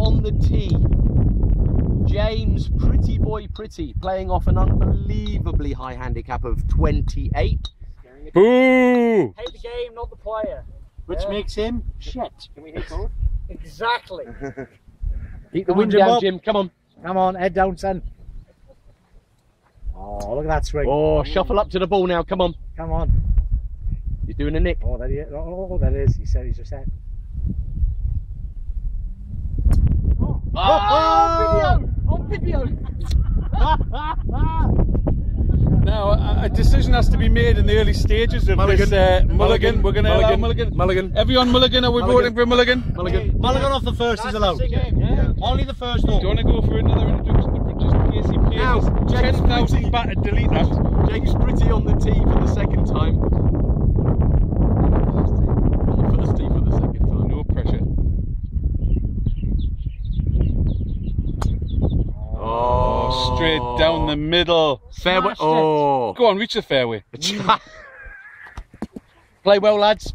on the tee. James Pretty Boy Pretty playing off an unbelievably high handicap of 28. Boo! Hate the game, not the player. Which Yeah. makes him shit. Can we hit both? Exactly. Keep the wind Jim down, Bob. Jim. Come on. Come on, head down, son. Oh, look at that swing. Oh, shuffle up to the ball now. Come on. Come on. You're doing a nick. Oh, there he is. Oh, oh, there he is. He said he's just set. Oh, video! On video! Now, a, a decision has to be made in the early stages of this uh, mulligan. We're going to allow mulligan. Mulligan. Everyone mulligan? Are we voting for a mulligan? Mulligan. Mulligan off the first is allowed. Yeah. Only the first Do you want to go for another introduction just in case he pays Now, 10,000 Pretty. baht to delete that? James Pretty on the tee for the second time. On the first tee for the second time. No pressure. Oh, Straight down the oh. middle. fairway. Smashed it. Oh, Go on, reach the fairway. play well, lads.